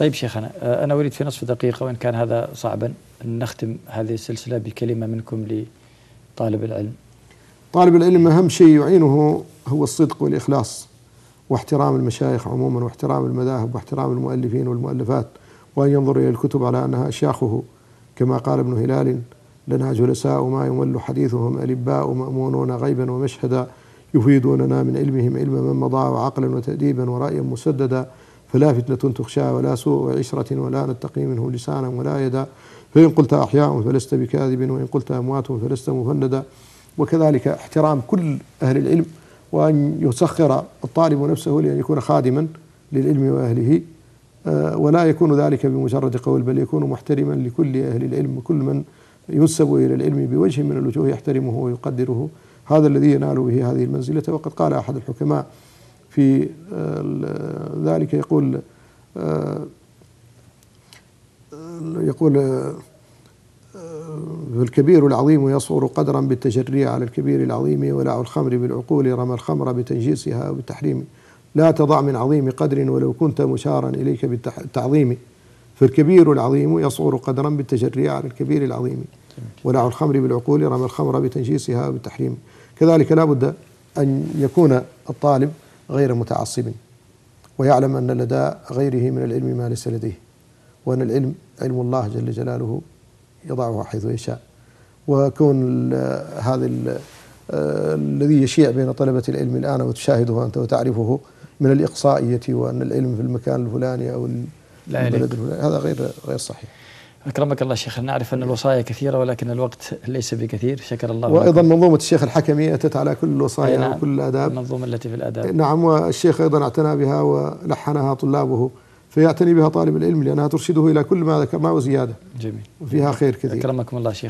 طيب شيخنا آه، أنا أريد في نصف دقيقة وإن كان هذا صعبا أن نختم هذه السلسلة بكلمة منكم لطالب العلم. طالب العلم أهم شيء يعينه هو الصدق والإخلاص واحترام المشايخ عموما واحترام المذاهب واحترام المؤلفين والمؤلفات وأن ينظر إلى الكتب على أنها أشياخه. كما قال ابن هلال لنا جلساء ما يمل حديثهم ألباء مأمونون غيبا ومشهدا يفيدوننا من علمهم علم من مضى وعقلا وتأديبا ورأيا مسددا فلا فتنة تخشى ولا سوء عشرة ولا نتقي منه لسانا ولا يدا. فإن قلت أحياء فلست بكاذب وإن قلت أموات فلست مفندا وكذلك احترام كل أهل العلم وأن يسخر الطالب نفسه لأن يكون خادما للعلم وأهله. آه، ولا يكون ذلك بمجرد قول بل يكون محترما لكل أهل العلم. وكل من ينسب إلى العلم بوجه من الوجوه يحترمه ويقدره. هذا الذي ينال به هذه المنزلة. وقد قال أحد الحكماء في آه، ذلك يقول آه، يقول فالكبير العظيم يصور قدرا بالتجري على الكبير العظيم ولع الخمر بالعقول رمى الخمر بتنجيسها وبالتحريم. لا تضع من عظيم قدر ولو كنت مشارا إليك بالتعظيم. فالكبير العظيم يصور قدرا بالتجري على الكبير العظيم ولع الخمر بالعقول رمى الخمر بتنجيسها وبالتحريم. كذلك لا بد أن يكون الطالب غير متعصب ويعلم أن لدى غيره من العلم ما ليس لديه وأن العلم علم الله جل جلاله يضعه حيث يشاء. وكون هذا الذي يشيع بين طلبة العلم الآن وتشاهده أنت وتعرفه من الإقصائية وأن العلم في المكان الفلاني أو البلد الفلاني هذا غير غير صحيح. أكرمك الله شيخ. نعرف أن الوصايا كثيرة ولكن الوقت ليس بكثير. شكر الله وأيضا منظومة الشيخ الحكمي أتت على كل الوصايا نعم وكل الآداب المنظومة التي في الآداب. نعم والشيخ أيضا اعتنى بها ولحنها طلابه فيعتني بها طالب العلم لأنها ترشده إلى كل ما ذكرناه وزيادة جميل. وفيها خير كثير. أكرمكم الله شيخ.